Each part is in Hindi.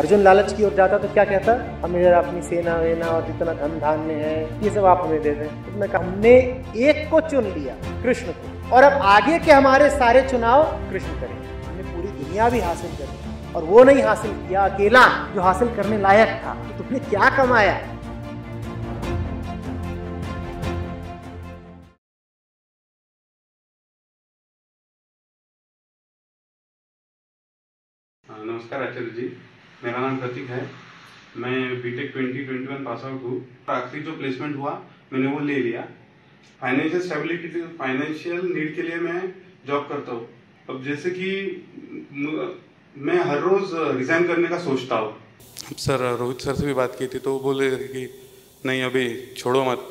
अर्जुन लालच की ओर जाता तो क्या कहता हमें जरा अपनी सेना वेना और जितना धन धान्य है ये सब आप हमें दे दें। तो मैं कहा हमने एक को चुन लिया कृष्ण को और अब आगे के हमारे सारे चुनाव कृष्ण करेंगे। हमने पूरी दुनिया भी हासिल कर और वो नहीं हासिल किया अकेला जो हासिल करने लायक था। तो तुमने क्या कमाया? हाँ, नमस्कार आचार्य जी। मेरा नाम प्रतीक है। मैं बीटेक 2021 पास आउट हूँ। आखिरी जो प्लेसमेंट हुआ, मैंने वो ले लिया। फाइनेंशियल स्टेबिलिटी फाइनेंशियल नीड के लिए मैं जॉब करता हूँ। अब जैसे कि मैं हर रोज रिजाइन करने का सोचता हूँ। सर, रोहित सर से भी बात की थी तो वो बोले कि, नहीं, अभी छोड़ो मत।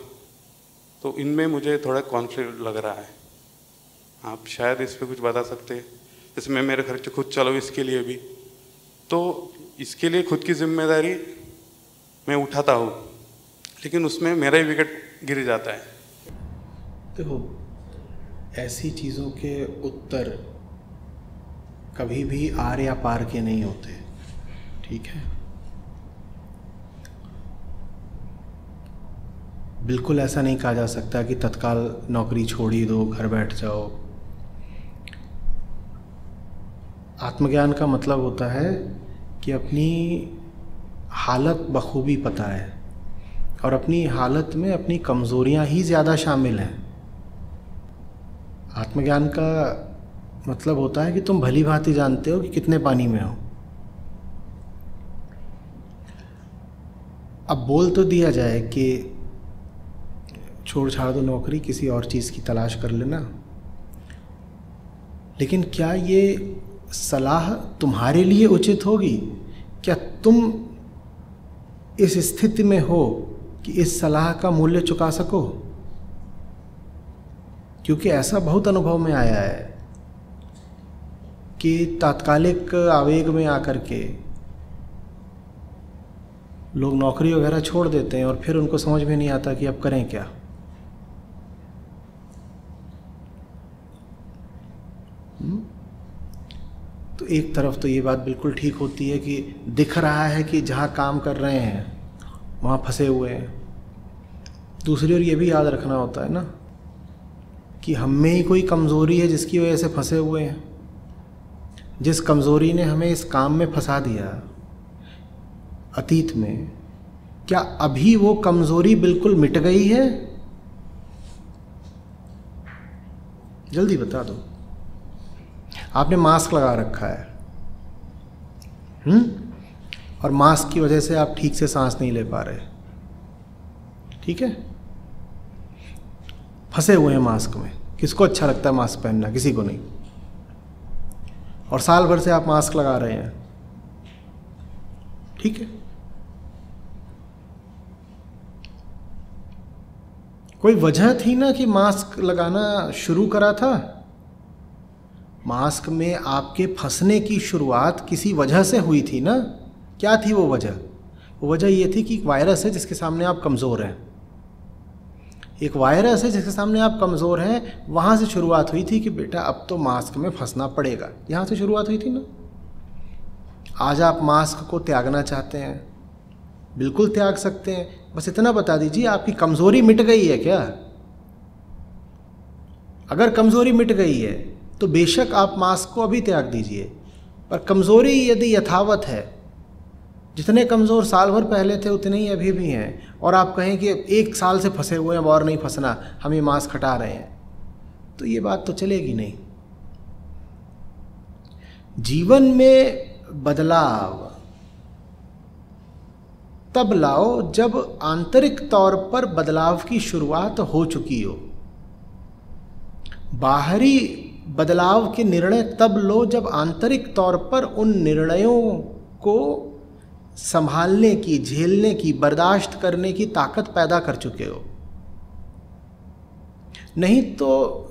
तो इनमें मुझे थोड़ा कॉन्फ्लिक्ट लग रहा है। आप शायद इस पर कुछ बता सकते हैं। जैसे मैं मेरे खर्चे खुद चलाऊँ इसके लिए भी। तो इसके लिए खुद की ज़िम्मेदारी मैं उठाता हूँ, लेकिन उसमें मेरा ही विकेट गिर जाता है। देखो, ऐसी चीज़ों के उत्तर कभी भी आर या पार के नहीं होते, ठीक है? बिल्कुल ऐसा नहीं कहा जा सकता कि तत्काल नौकरी छोड़ ही दो, घर बैठ जाओ। आत्मज्ञान का मतलब होता है कि अपनी हालत बखूबी पता है और अपनी हालत में अपनी कमज़ोरियाँ ही ज़्यादा शामिल हैं। आत्मज्ञान का मतलब होता है कि तुम भली भांति जानते हो कि कितने पानी में हो। अब बोल तो दिया जाए कि छोड़ छाड़ दो नौकरी, किसी और चीज़ की तलाश कर लेना। लेकिन क्या ये सलाह तुम्हारे लिए उचित होगी? तुम इस स्थिति में हो कि इस सलाह का मूल्य चुका सको क्योंकि ऐसा बहुत अनुभव में आया है कि तात्कालिक आवेग में आकर के लोग नौकरी वगैरह छोड़ देते हैं और फिर उनको समझ में नहीं आता कि अब करें क्या हम्म? एक तरफ़ तो ये बात बिल्कुल ठीक होती है कि दिख रहा है कि जहाँ काम कर रहे हैं, वहाँ फंसे हुए हैं। दूसरी ओर ये भी याद रखना होता है ना कि हम में ही कोई कमज़ोरी है जिसकी वजह से फंसे हुए हैं। जिस कमज़ोरी ने हमें इस काम में फंसा दिया, अतीत में, क्या अभी वो कमज़ोरी बिल्कुल मिट गई है? जल्दी बता दो। आपने मास्क लगा रखा है। हम्म? और मास्क की वजह से आप ठीक से सांस नहीं ले पा रहे। ठीक है? फंसे हुए हैं मास्क में। किसको अच्छा लगता है मास्क पहनना? किसी को नहीं। और साल भर से आप मास्क लगा रहे हैं। ठीक है? कोई वजह थी ना कि मास्क लगाना शुरू करा था? मास्क में आपके फंसने की शुरुआत किसी वजह से हुई थी ना? क्या थी वो वजह? वो वजह ये थी कि एक वायरस है जिसके सामने आप कमज़ोर हैं। एक वायरस है जिसके सामने आप कमज़ोर हैं, वहाँ से शुरुआत हुई थी कि बेटा अब तो मास्क में फंसना पड़ेगा। यहाँ से शुरुआत हुई थी ना? आज आप मास्क को त्यागना चाहते हैं। बिल्कुल त्याग सकते हैं। बस इतना बता दीजिए, आपकी कमज़ोरी मिट गई है क्या? अगर कमज़ोरी मिट गई है तो बेशक आप मास्क को अभी त्याग दीजिए। पर कमज़ोरी यदि यथावत है, जितने कमज़ोर साल भर पहले थे उतने ही अभी भी हैं, और आप कहें कि एक साल से फंसे हुए हैं और नहीं फंसना, हम ये मास्क हटा रहे हैं तो ये बात तो चलेगी नहीं। जीवन में बदलाव, तब लाओ जब आंतरिक तौर पर बदलाव की शुरुआत हो चुकी हो। बाहरी बदलाव के निर्णय तब लो जब आंतरिक तौर पर उन निर्णयों को संभालने की, झेलने की, बर्दाश्त करने की ताकत पैदा कर चुके हो। नहीं तो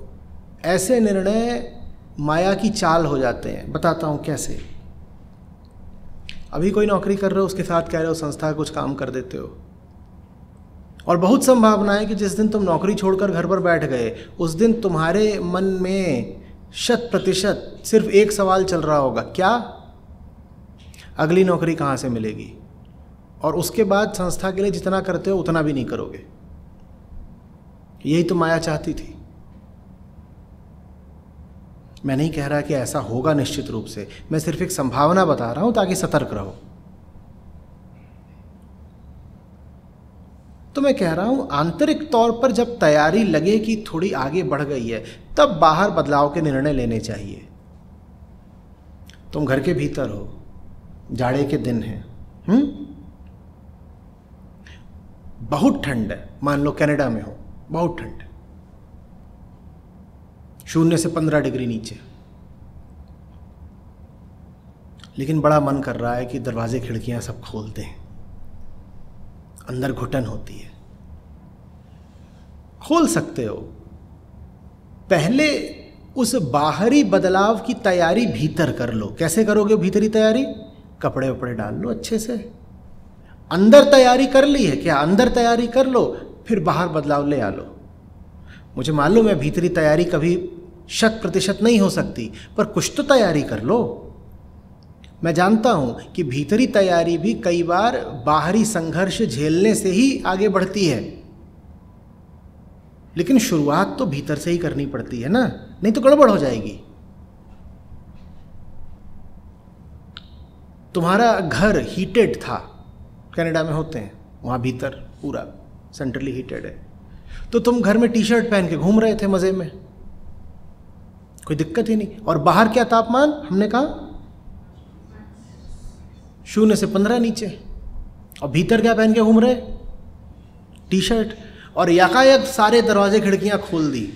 ऐसे निर्णय माया की चाल हो जाते हैं। बताता हूँ कैसे। अभी कोई नौकरी कर रहे हो, उसके साथ कह रहे हो, संस्था कुछ काम कर देते हो। और बहुत संभावना है कि जिस दिन तुम नौकरी छोड़कर घर पर बैठ गए, उस दिन तुम्हारे मन में शत प्रतिशत सिर्फ़ एक सवाल चल रहा होगा, क्या? अगली नौकरी कहाँ से मिलेगी? और उसके बाद संस्था के लिए जितना करते हो, उतना भी नहीं करोगे। यही तो माया चाहती थी। मैं नहीं कह रहा कि ऐसा होगा निश्चित रूप से। मैं सिर्फ़ एक संभावना बता रहा हूँ ताकि सतर्क रहो। तो मैं कह रहा हूँ, आंतरिक तौर पर जब तैयारी लगे कि थोड़ी आगे बढ़ गई है, तब बाहर बदलाव के निर्णय लेने चाहिए। तुम घर के भीतर हो, जाड़े के दिन हैं हम्म? बहुत ठंड है, मान लो कनाडा में हो, बहुत ठंड। है शून्य से पंद्रह डिग्री नीचे। लेकिन बड़ा मन कर रहा है कि दरवाजे, खिड़कियाँ सब खोल दें। अंदर घुटन होती है। खोल सकते हो। पहले उस बाहरी बदलाव की तैयारी भीतर कर लो। कैसे करोगे भीतरी तैयारी? कपड़े वपड़े डाल लो अच्छे से। अंदर तैयारी कर ली है क्या? अंदर तैयारी कर लो, फिर बाहर बदलाव ले आ लो। मुझे मालूम है भीतरी तैयारी कभी शत प्रतिशत नहीं हो सकती, पर कुछ तो तैयारी कर लो। मैं जानता हूँ कि भीतरी तैयारी भी कई बार बाहरी संघर्ष झेलने से ही आगे बढ़ती है। लेकिन शुरुआत तो भीतर से ही करनी पड़ती है ना? नहीं तो गड़बड़ हो जाएगी। तुम्हारा घर हीटेड था। कनाडा में होते हैं। वहाँ भीतर पूरा सेंट्रली हीटेड है। तो तुम घर में टी शर्ट पहन के घूम रहे थे मज़े में? कोई दिक्कत ही नहीं। और बाहर क्या तापमान? हमने कहा शून्य से पंद्रह नीचे। और भीतर क्या पहन के घूम रहे? टी शर्ट और यकायक सारे दरवाजे खिड़कियाँ खोल दी।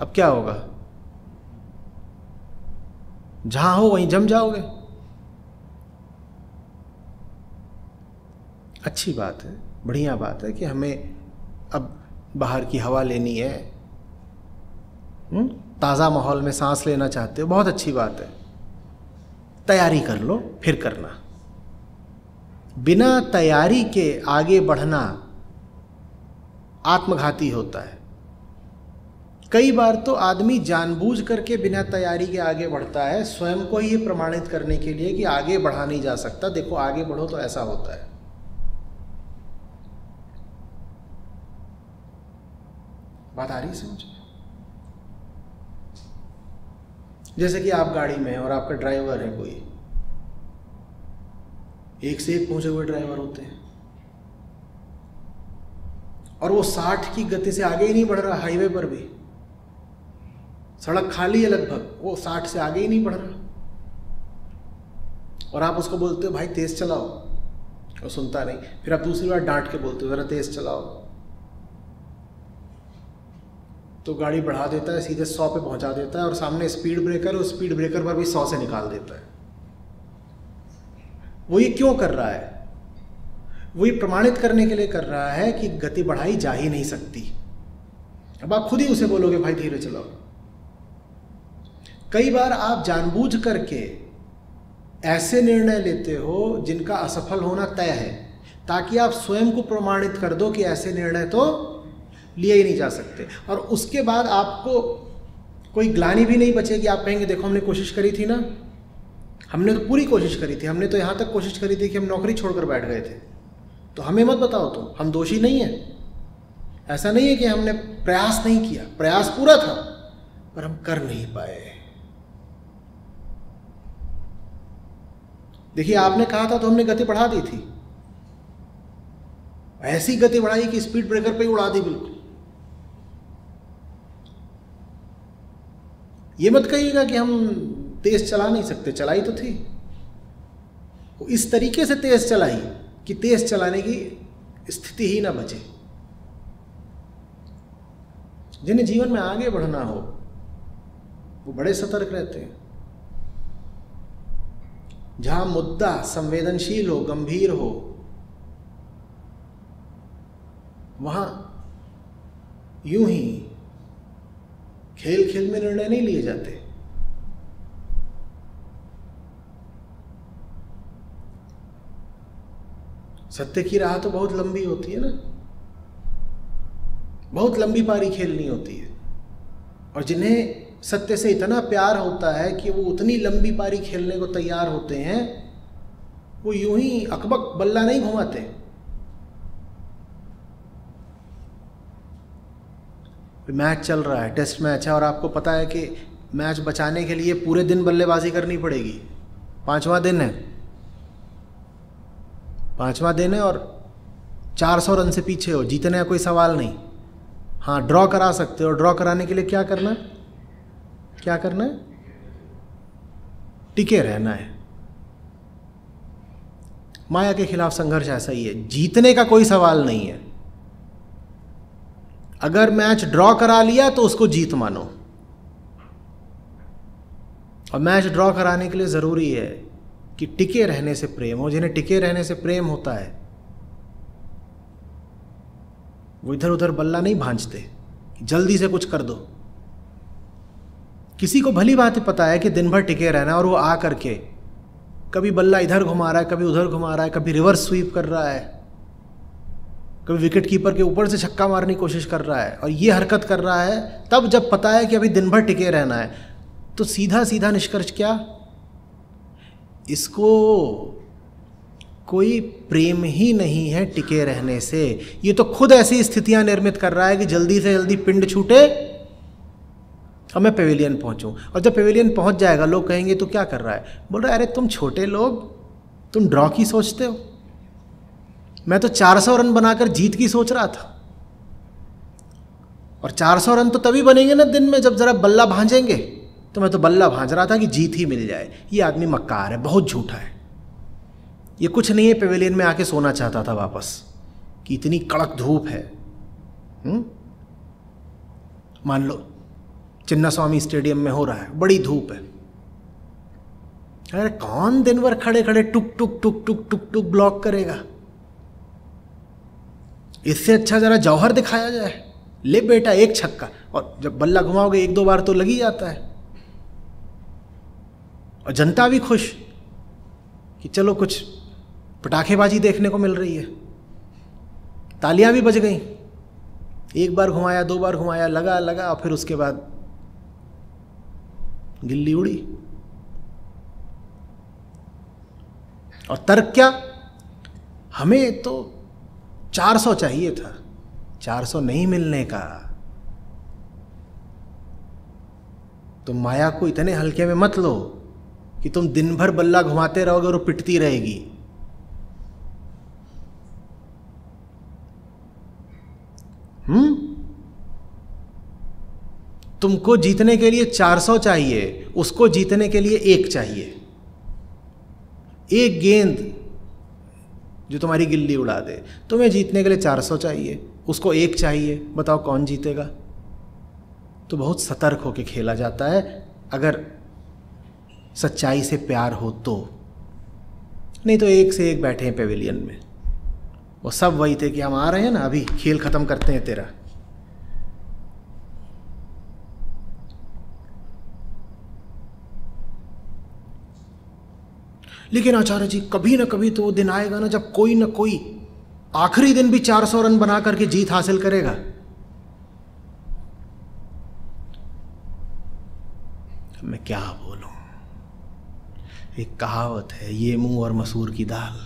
अब क्या होगा? जहाँ हो, वहीं जम जाओगे। अच्छी बात है, बढ़िया बात है कि हमें अब बाहर की हवा लेनी है। हम्म? ताज़ा माहौल में सांस लेना चाहते हो, बहुत अच्छी बात है। तैयारी कर लो, फिर करना। बिना तैयारी के आगे बढ़ना आत्मघाती होता है। कई बार तो आदमी जानबूझ करके बिना तैयारी के आगे बढ़ता है, स्वयं को ही प्रमाणित करने के लिए कि आगे बढ़ा नहीं जा सकता। देखो, आगे बढ़ो तो ऐसा होता है। बात आ रही समझ? में जैसे कि आप गाड़ी में और आपका ड्राइवर है कोई। एक से एक पहुँचे हुए ड्राइवर होते हैं। और वो साठ की गति से आगे ही नहीं बढ़ रहा, हाईवे पर भी। सड़क खाली है लगभग, वो साठ से आगे ही नहीं बढ़ रहा। और आप उसको बोलते हो, भाई, तेज चलाओ। वो सुनता नहीं। फिर आप दूसरी बार डांट के बोलते हो, जरा तेज चलाओ। तो गाड़ी बढ़ा देता है, सीधे सौ पे पहुँचा देता है और सामने स्पीड ब्रेकर उस स्पीड ब्रेकर पर भी सौ से निकाल देता है। वो ये क्यों कर रहा है? वो ये प्रमाणित करने के लिए कर रहा है कि गति बढ़ाई जा ही नहीं सकती। अब आप खुद ही उसे बोलोगे, भाई धीरे चलाओ। कई बार आप जानबूझ करके ऐसे निर्णय लेते हो जिनका असफल होना तय है, ताकि आप स्वयं को प्रमाणित कर दो कि ऐसे निर्णय तो लिए ही नहीं जा सकते। और उसके बाद आपको कोई ग्लानी भी नहीं बचेगी। आप कहेंगे, देखो, हमने कोशिश करी थी ना। हमने तो पूरी कोशिश करी थी। हमने तो यहाँ तक कोशिश करी थी कि हम नौकरी छोड़कर बैठ गए थे। तो हमें मत बताओ तो हम दोषी नहीं हैं। ऐसा नहीं है कि हमने प्रयास नहीं किया। प्रयास पूरा था, पर हम कर नहीं पाए। देखिए, आपने कहा था तो हमने गति बढ़ा दी थी। ऐसी गति बढ़ाई कि स्पीड ब्रेकर पे उड़ा दी बिल्कुल। ये मत कहिएगा कि हम तेज चला नहीं सकते, चलाई तो थी। इस तरीके से तेज चलाई कि तेज चलाने की स्थिति ही ना बचे। जिन्हें जीवन में आगे बढ़ना हो, वो बड़े सतर्क रहते हैं। जहाँ मुद्दा संवेदनशील हो, गंभीर हो, वहाँ यूँ ही खेल खेल में निर्णय नहीं लिए जाते। सत्य की राह तो बहुत लंबी होती है ना। बहुत लंबी पारी खेलनी होती है। और जिन्हें सत्य से इतना प्यार होता है कि वो उतनी लंबी पारी खेलने को तैयार होते हैं, वो यूँ ही अकबक बल्ला नहीं घुमाते। मैच चल रहा है, टेस्ट मैच है और आपको पता है कि मैच बचाने के लिए पूरे दिन बल्लेबाजी करनी पड़ेगी। पांचवा दिन है। पांचवा दिन है और 400 रन से पीछे हो, जीतने का कोई सवाल नहीं। हाँ ड्रॉ करा सकते हो। ड्रॉ कराने के लिए क्या करना है? क्या करना है? टिके रहना है। माया के खिलाफ संघर्ष ऐसा ही है। जीतने का कोई सवाल नहीं है। अगर मैच ड्रॉ करा लिया तो उसको जीत मानो। और मैच ड्रॉ कराने के लिए ज़रूरी है कि टिके रहने से प्रेम हो, जिन्हें टिके रहने से प्रेम होता है, वो इधर उधर बल्ला नहीं भांजते। जल्दी से कुछ कर दो। किसी को भली बात पता है कि दिन भर टिके रहना और वो आ करके कभी बल्ला इधर घुमा रहा है, कभी उधर घुमा रहा है, कभी रिवर्स स्वीप कर रहा है। कभी विकेट कीपर के ऊपर से छक्का मारने की कोशिश कर रहा है और ये हरकत कर रहा है, तब जब पता है कि अभी दिन भर टिके रहना है तो सीधा सीधा निष्कर्ष क्या? इसको कोई प्रेम ही नहीं है टिके रहने से। ये तो खुद ऐसी स्थितियाँ निर्मित कर रहा है कि जल्दी से जल्दी पिंड छूटे, और मैं पेविलियन पहुंचूं। और जब पेविलियन पहुँच जाएगा, लोग कहेंगे तो क्या कर रहा है? बोल रहा है, अरे, तुम छोटे लोग, तुम ड्रॉ की सोचते हो? मैं तो 400 रन बनाकर जीत की सोच रहा था। और 400 रन तो तभी बनेंगे ना दिन में जब जरा बल्ला भांजेंगे। तो मैं तो बल्ला भांज रहा था कि जीत ही मिल जाए। ये आदमी मक्कार है, बहुत झूठा है। ये कुछ नहीं है, पेवेलियन में आके सोना चाहता था वापस, कि इतनी कड़क धूप है? हम्म? मान लो चिन्ना स्वामी स्टेडियम में हो रहा है, बड़ी धूप है। अरे कौन दिन भर खड़े खड़े टुक टुक टुक टुक टुक टुक ब्लॉक करेगा? इससे अच्छा जरा जौहर दिखाया जाए। ले बेटा, एक छक्का। और जब बल्ला घुमाओगे, एक दो बार तो लगी जाता है। और जनता भी खुश कि चलो कुछ पटाखेबाजी देखने को मिल रही है। तालियाँ भी बज गई। एक बार घुमाया, दो बार घुमाया, लगा लगा, और फिर उसके बाद गिल्ली उड़ी। और तर्क क्या? हमें तो 400 चाहिए था। 400 नहीं मिलने का। तुम माया को इतने हल्के में मत लो कि तुम दिन भर बल्ला घुमाते रहोगे और पिटती रहेगी। हम्म? तुमको जीतने के लिए 400 चाहिए, उसको जीतने के लिए एक चाहिए। एक गेंद। जो तुम्हारी गिल्ली उड़ा दे। तुम्हें जीतने के लिए 400 चाहिए। उसको एक चाहिए। बताओ कौन जीतेगा? तो बहुत सतर्क होकर खेला जाता है। अगर सच्चाई से प्यार हो तो। नहीं तो एक से एक बैठे हैं पेविलियन में। वो सब वही थे कि हम आ रहे हैं ना, अभी खेल खत्म करते हैं तेरा। लेकिन आचार्य जी, कभी ना कभी तो वो दिन आएगा ना जब कोई ना कोई आखिरी दिन भी 400 रन बना करके जीत हासिल करेगा। मैं क्या बोलूँ? एक कहावत है, ये मुँह और मसूर की दाल।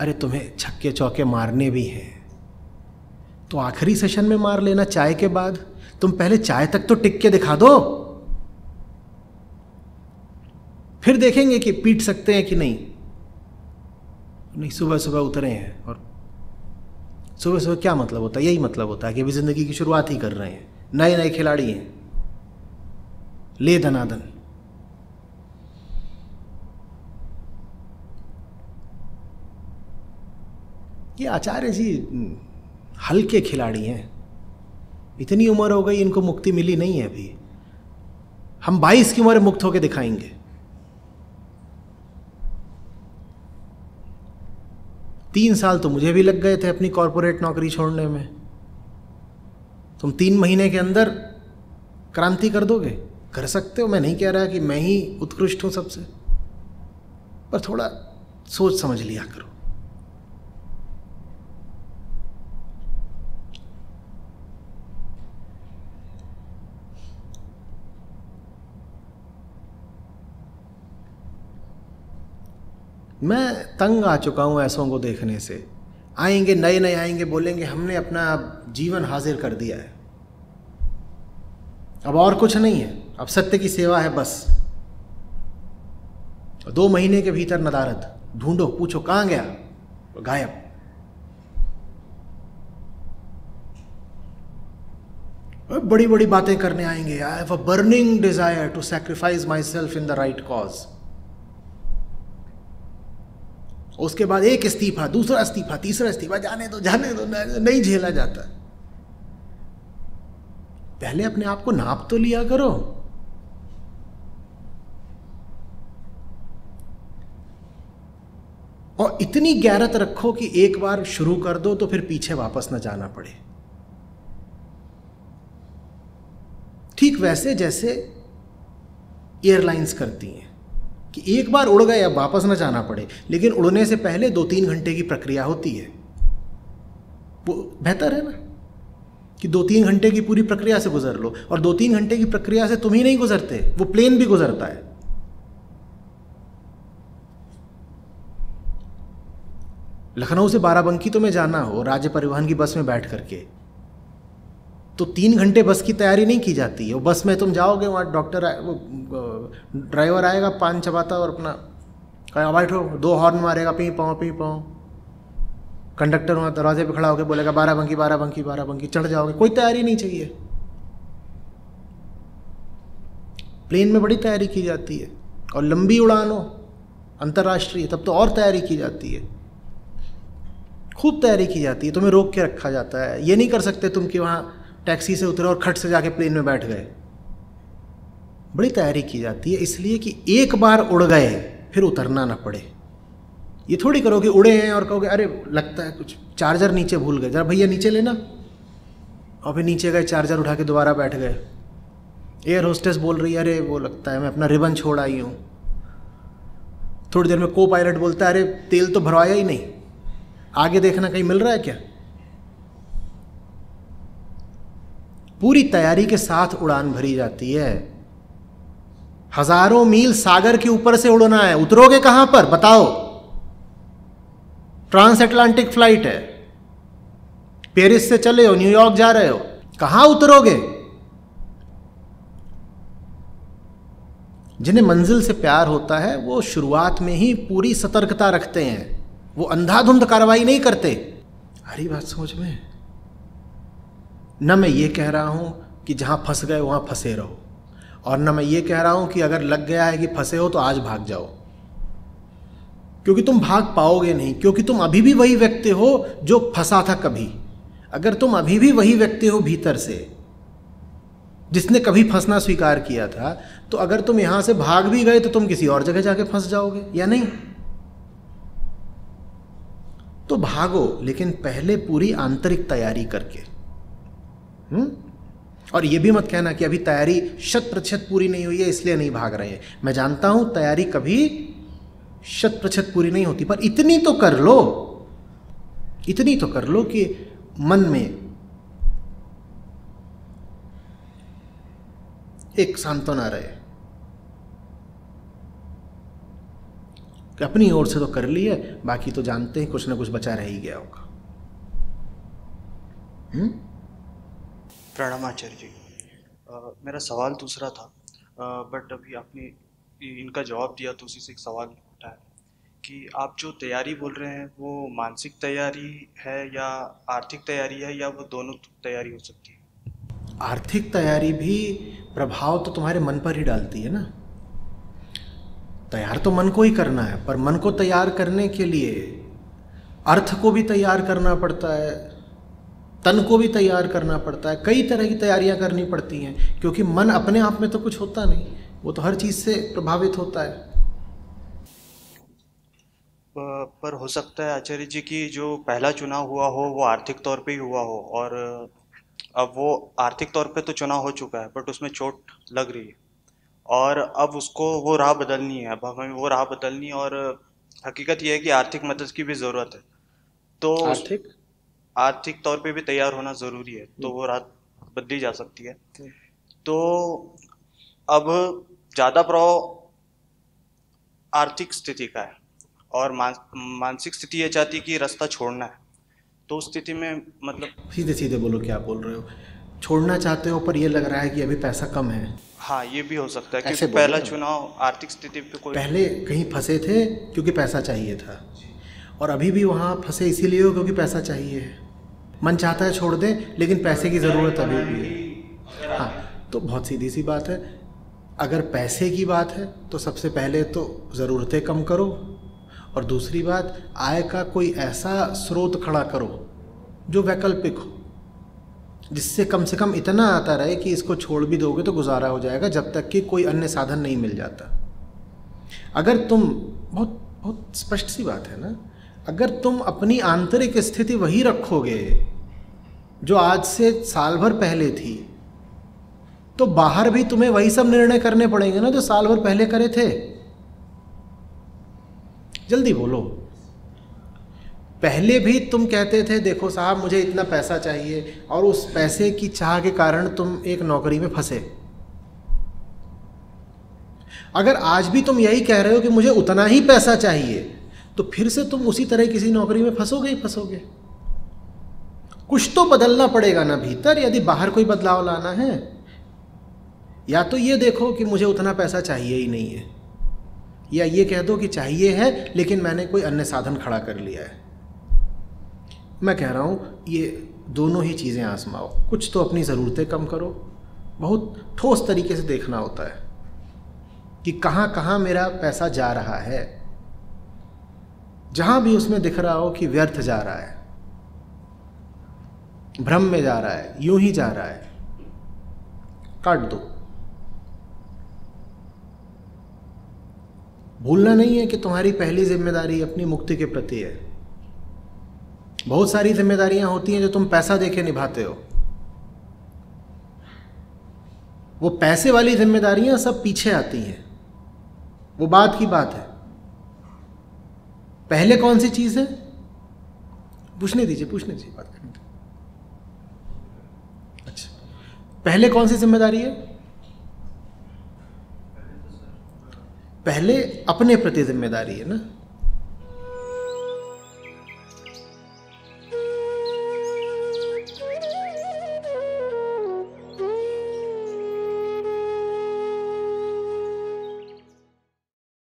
अरे तुम्हें छक्के चौके मारने भी हैं। तो आखिरी सेशन में मार लेना चाय के बाद? तुम पहले चाय तक तो टिक के दिखा दो। फिर देखेंगे कि पीट सकते हैं कि नहीं। नहीं, सुबह सुबह उतरे हैं और सुबह सुबह क्या मतलब होता है? यही मतलब होता है कि अभी ज़िंदगी की शुरुआत ही कर रहे हैं। नए नए खिलाड़ी हैं। ले धनादन ये आचार्य जी हल्के खिलाड़ी हैं। इतनी उम्र हो गई, इनको मुक्ति मिली नहीं है अभी। हम 22 की उम्र मुक्त होकर दिखाएँगे। तीन साल तो मुझे भी लग गए थे अपनी कॉरपोरेट नौकरी छोड़ने में। तुम तीन महीने के अंदर क्रांति कर दोगे? कर सकते हो, मैं नहीं कह रहा कि मैं ही उत्कृष्ट हूँ सबसे। पर थोड़ा सोच समझ लिया करो। मैं तंग आ चुका हूँ ऐसों को देखने से। आएँगे नए नए आएँगे, बोलेंगे, हमने अपना जीवन हाजिर कर दिया है। अब और कुछ नहीं है। अब सत्य की सेवा है बस। दो महीने के भीतर नदारत ढूंढो, पूछो, कहाँ गया? गायब। बड़ी बड़ी बातें करने आएँगे। I have a burning desire to sacrifice myself in the right cause उसके बाद एक इस्तीफा, दूसरा इस्तीफा, तीसरा इस्तीफा, जाने दो जाने दो नहीं झेला जाता। पहले अपने आप को नाप तो लिया करो। और इतनी गैरत रखो कि एक बार शुरू कर दो तो फिर पीछे वापस ना जाना पड़े। ठीक वैसे जैसे एयरलाइंस करती हैं। कि एक बार उड़ गए, अब वापस ना जाना पड़े। लेकिन उड़ने से पहले दो तीन घंटे की प्रक्रिया होती है। वो बेहतर है ना? कि दो तीन घंटे की पूरी प्रक्रिया से गुजर लो। और दो तीन घंटे की प्रक्रिया से तुम ही नहीं गुजरते, वो प्लेन भी गुजरता है। लखनऊ से बाराबंकी तो में जाना हो, राज्य परिवहन की बस में बैठ करके। तो तीन घंटे बस की तैयारी नहीं की जाती है। बस में तुम जाओगे, वहाँ डॉक्टर वो ड्राइवर आएगा पान चबाता और अपना कहा बैठो दो हॉर्न मारेगा, पी पाओ पी पाओ। कंडक्टर वहाँ दरवाजे पे खड़ा होकर बोलेगा, बारह बंकी बारह बंकी बारह बंकी, चढ़ जाओगे। कोई तैयारी नहीं चाहिए। प्लेन में बड़ी तैयारी की जाती है और लंबी उड़ान हो, अंतर्राष्ट्रीय, तब तो और तैयारी की जाती है। खूब तैयारी की जाती है, तुम्हें रोक के रखा जाता है। ये नहीं कर सकते तुम कि वहाँ टैक्सी से उतरे और खट से जाके प्लेन में बैठ गए। बड़ी तैयारी की जाती है, इसलिए कि एक बार उड़ गए, फिर उतरना ना पड़े। ये थोड़ी करोगे, उड़े हैं और कहोगे, अरे, लगता है कुछ चार्जर नीचे भूल गए। जरा भैया नीचे लेना। और फिर नीचे गए, चार्जर उठा के दोबारा बैठ गए। एयर होस्टेस बोल रही है, अरे, वो लगता है, मैं अपना रिबन छोड़ आई हूँ। थोड़ी देर में को पायलट बोलता है, अरे, तेल तो भरवाया ही नहीं। आगे देखना कहीं मिल रहा है क्या? पूरी तैयारी के साथ उड़ान भरी जाती है। हज़ारों मील सागर के ऊपर से उड़ना है। उतरोगे कहाँ पर? बताओ। ट्रांस एटलांटिक फ़्लाइट है। पेरिस से चले हो न्यूयॉर्क जा रहे हो। कहाँ उतरोगे? जिन्हें मंजिल से प्यार होता है, वो शुरुआत में ही पूरी सतर्कता रखते हैं। वो अंधाधुंध कार्रवाई नहीं करते। हरी बात समझ में? न मैं ये कह रहा हूँ कि जहाँ फंस गए, वहाँ फंसे रहो। और न मैं ये कह रहा हूँ कि अगर लग गया है कि फंसे हो तो आज भाग जाओ। क्योंकि तुम भाग पाओगे नहीं, क्योंकि तुम अभी भी वही व्यक्ति हो जो फंसा था कभी। अगर तुम अभी भी वही व्यक्ति हो भीतर से, जिसने कभी फंसना स्वीकार किया था तो अगर तुम यहाँ से भाग भी गए तो तुम किसी और जगह जाके फंस जाओगे, या नहीं? तो भागो, लेकिन पहले पूरी आंतरिक तैयारी करके। हम्म और ये भी मत कहना कि अभी तैयारी शत प्रतिशत पूरी नहीं हुई है, इसलिए नहीं भाग रहे हैं। मैं जानता हूँ तैयारी कभी शत प्रतिशत पूरी नहीं होती, पर इतनी तो कर लो। इतनी तो कर लो कि मन में एक सांत्वना रहे। कि अपनी ओर से तो कर ली है, बाकी तो जानते हैं कुछ ना कुछ बचा रह ही गया होगा। हम्म? प्रणाम आचार्य जी मेरा सवाल दूसरा था। बट अभी आपने इनका जवाब दिया तो उसी से एक सवाल उठा है कि आप जो तैयारी बोल रहे हैं, वो मानसिक तैयारी है या आर्थिक तैयारी है या वो दोनों तैयारी हो सकती है? आर्थिक तैयारी भी प्रभाव तो तुम्हारे मन पर ही डालती है ना? तैयार तो मन को ही करना है, पर मन को तैयार करने के लिए अर्थ को भी तैयार करना पड़ता है। तन को भी तैयार करना पड़ता है। कई तरह की तैयारियाँ करनी पड़ती हैं क्योंकि मन अपने आप में तो कुछ होता नहीं वो तो हर चीज़ से प्रभावित होता है। पर हो सकता है आचार्य जी की जो पहला चुनाव हुआ हो वो आर्थिक तौर पे ही हुआ हो और अब वो आर्थिक तौर पे तो चुनाव हो चुका है बट उसमें चोट लग रही है। और अब उसको वो राह बदलनी है अब हमें वो राह बदलनी है और हकीकत यह है कि आर्थिक मदद की भी ज़रूरत है। तो आर्थिक? आर्थिक तौर पे भी तैयार होना ज़रूरी है तो वो रात बदली जा सकती है। तो अब ज़्यादा प्रभाव आर्थिक स्थिति का है और मान, मानसिक स्थिति ये चाहती है कि रास्ता छोड़ना है तो उस स्थिति में मतलब सीधे सीधे बोलो क्या बोल रहे हो? छोड़ना चाहते हो पर ये लग रहा है कि अभी पैसा कम है। हाँ ये भी हो सकता है क्योंकि पहला चुनाव आर्थिक स्थिति पे कोई पहले कहीं फंसे थे क्योंकि पैसा चाहिए था। और अभी भी वहाँ फंसे इसीलिए हो क्योंकि पैसा चाहिए मन चाहता है छोड़ दें, लेकिन पैसे की ज़रूरत अभी भी है। हाँ तो बहुत सीधी सी बात है। अगर पैसे की बात है तो सबसे पहले तो ज़रूरतें कम करो। और दूसरी बात, आय का कोई ऐसा स्रोत खड़ा करो, जो वैकल्पिक हो, जिससे कम से कम इतना आता रहे कि इसको छोड़ भी दोगे तो गुजारा हो जाएगा, जब तक कि कोई अन्य साधन नहीं मिल जाता। अगर तुम, बहुत बहुत स्पष्ट सी बात है ना अगर तुम अपनी आंतरिक स्थिति वही रखोगे, जो आज से साल भर पहले थी तो बाहर भी तुम्हें वही सब निर्णय करने पड़ेंगे ना जो साल भर पहले करे थे। जल्दी बोलो। पहले भी तुम कहते थे, देखो साहब, मुझे इतना पैसा चाहिए और उस पैसे की चाह के कारण तुम एक नौकरी में फंसे। अगर आज भी तुम यही कह रहे हो कि मुझे उतना ही पैसा चाहिए तो फिर से तुम उसी तरह किसी नौकरी में फंसोगे ही फंसोगे। कुछ तो बदलना पड़ेगा ना भीतर, यदि बाहर कोई बदलाव लाना है। या तो ये देखो कि मुझे उतना पैसा चाहिए ही नहीं है। या ये कह दो कि चाहिए है, लेकिन मैंने कोई अन्य साधन खड़ा कर लिया है। मैं कह रहा हूँ, ये दोनों ही चीज़ें आजमाओ। कुछ तो अपनी ज़रूरतें कम करो। बहुत ठोस तरीके से देखना होता है कि कहाँ कहाँ मेरा पैसा जा रहा है। जहाँ भी उसमें दिख रहा हो कि व्यर्थ जा रहा है, भ्रम में जा रहा है, यूँ ही जा रहा है, काट दो। भूलना नहीं है कि तुम्हारी पहली ज़िम्मेदारी अपनी मुक्ति के प्रति है। बहुत सारी जिम्मेदारियाँ होती हैं जो तुम पैसा देके निभाते हो। वो पैसे वाली जिम्मेदारियाँ सब पीछे आती हैं। वो बात की बात है। पहले कौन सी चीज़ है? पूछने दीजिए पूछने दीजिए, बात करने। अच्छा। पहले कौन सी ज़िम्मेदारी है? पहले अपने प्रति ज़िम्मेदारी है ना?